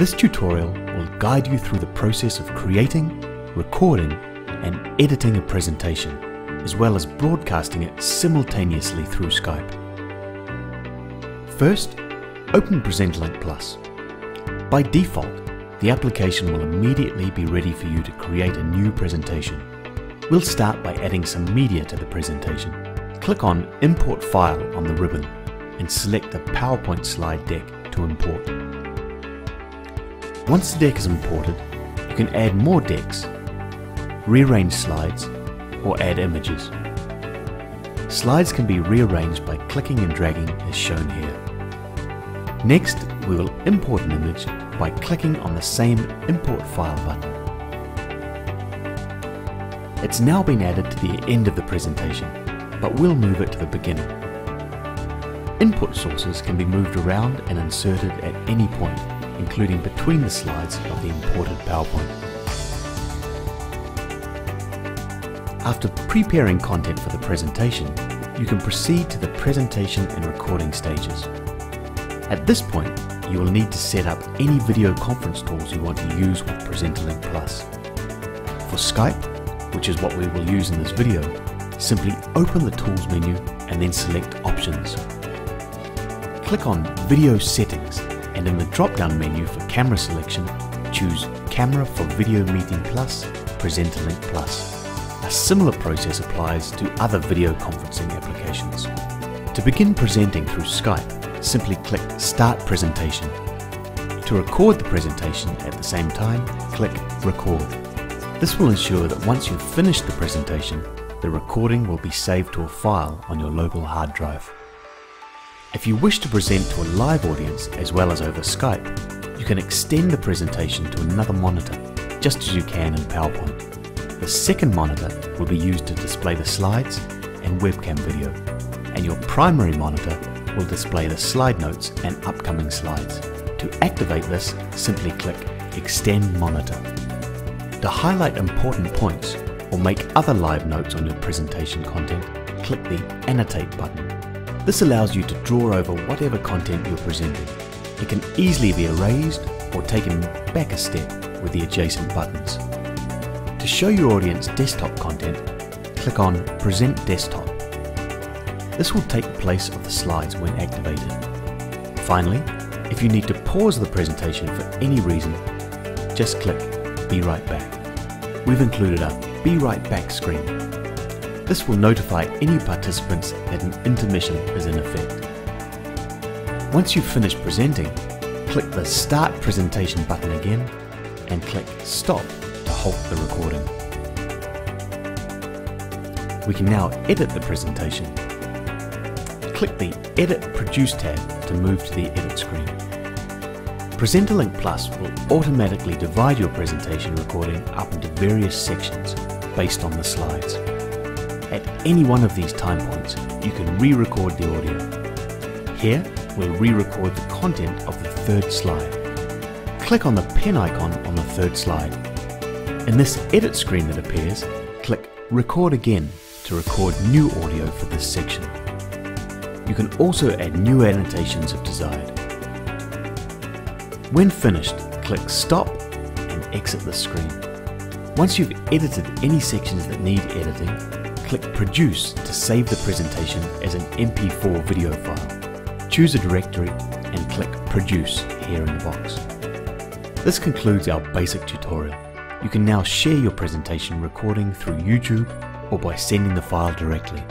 This tutorial will guide you through the process of creating, recording, and editing a presentation, as well as broadcasting it simultaneously through Skype. First, open PresenterLink Plus. By default, the application will immediately be ready for you to create a new presentation. We'll start by adding some media to the presentation. Click on Import File on the ribbon and select the PowerPoint slide deck to import. Once the deck is imported, you can add more decks, rearrange slides, or add images. Slides can be rearranged by clicking and dragging as shown here. Next, we will import an image by clicking on the same Import File button. It's now been added to the end of the presentation, but we'll move it to the beginning. Input sources can be moved around and inserted at any point, including between the slides of the imported PowerPoint. After preparing content for the presentation, you can proceed to the presentation and recording stages. At this point, you will need to set up any video conference tools you want to use with PresenterLink Plus. For Skype, which is what we will use in this video, simply open the Tools menu and then select Options. Click on Video Settings and in the drop-down menu for camera selection, choose Camera for Video Meeting Plus, Presenter Link Plus. A similar process applies to other video conferencing applications. To begin presenting through Skype, simply click Start Presentation. To record the presentation at the same time, click Record. This will ensure that once you've finished the presentation, the recording will be saved to a file on your local hard drive. If you wish to present to a live audience as well as over Skype, you can extend the presentation to another monitor, just as you can in PowerPoint. The second monitor will be used to display the slides and webcam video, and your primary monitor will display the slide notes and upcoming slides. To activate this, simply click Extend Monitor. To highlight important points or make other live notes on your presentation content, click the Annotate button. This allows you to draw over whatever content you're presenting. It can easily be erased or taken back a step with the adjacent buttons. To show your audience desktop content, click on Present Desktop. This will take the place of the slides when activated. Finally, if you need to pause the presentation for any reason, just click Be Right Back. We've included a Be Right Back screen. This will notify any participants that an intermission is in effect. Once you've finished presenting, click the Start Presentation button again and click Stop to halt the recording. We can now edit the presentation. Click the Edit Produce tab to move to the edit screen. PresenterLink Plus will automatically divide your presentation recording up into various sections based on the slides. At any one of these time points, you can re-record the audio. Here, we'll re-record the content of the third slide. Click on the pen icon on the third slide. In this edit screen that appears, click Record Again to record new audio for this section. You can also add new annotations if desired. When finished, click Stop and exit the screen. Once you've edited any sections that need editing, click Produce to save the presentation as an MP4 video file. Choose a directory and click Produce here in the box. This concludes our basic tutorial. You can now share your presentation recording through YouTube or by sending the file directly.